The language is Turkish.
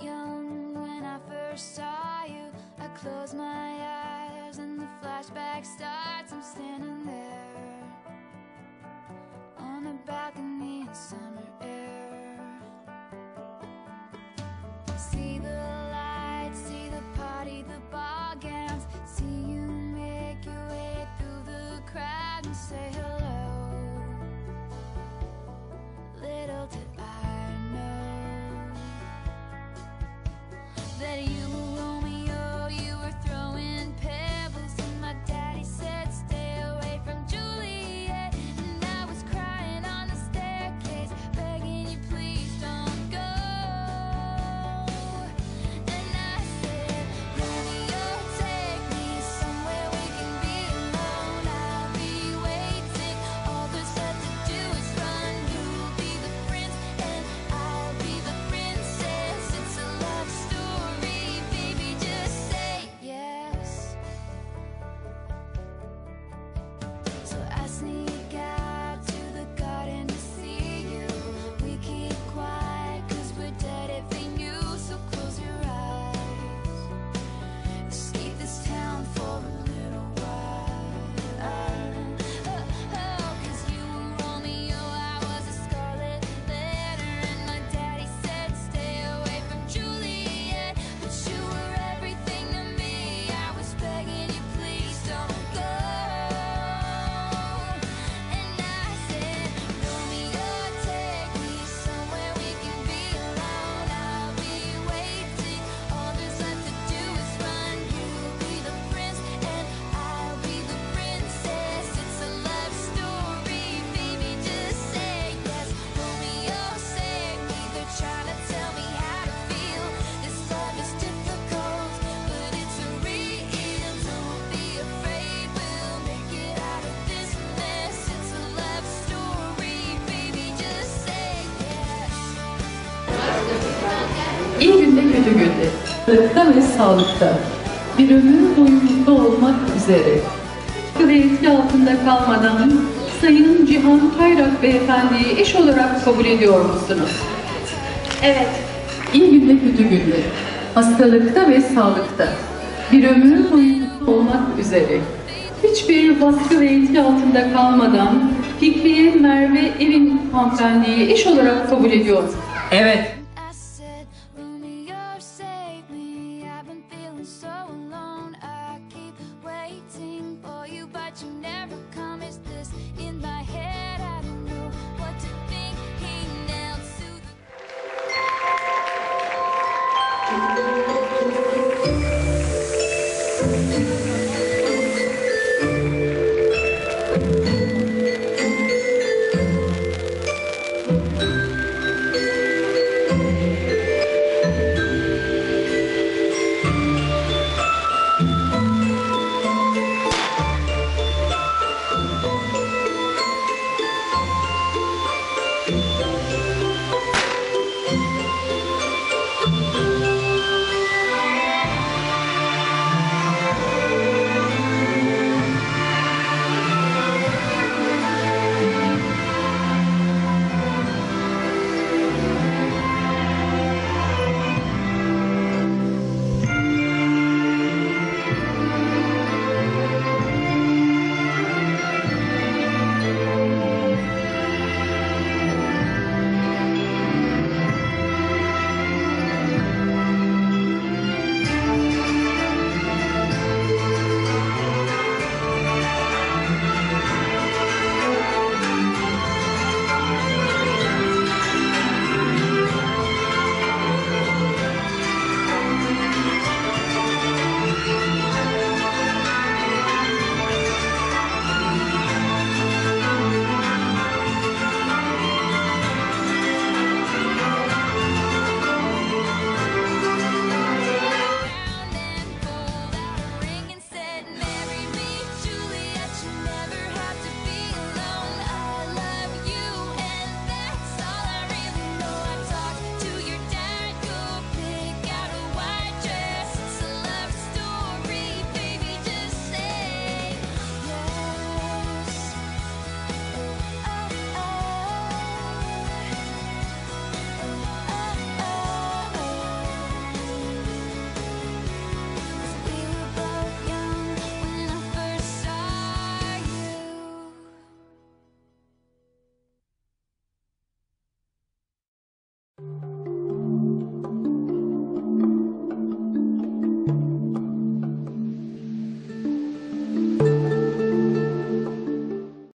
young when I first saw you. I close my eyes and the flashback starts. I'm standing you İyi günde kötü günde, sağlıkta ve sağlıkta, bir ömür boyu mutlu olmak üzere. Ve etki altında kalmadan Sayın Cihan Kayrak Beyefendi'yi eş olarak kabul ediyor musunuz? Evet. İyi günde kötü günde, hastalıkta ve sağlıkta, bir ömür boyu mutlu olmak üzere. Hiçbir baskı ve etki altında kalmadan Fikriye Merve Evin hanımefendiyi eş olarak kabul ediyor. Evet.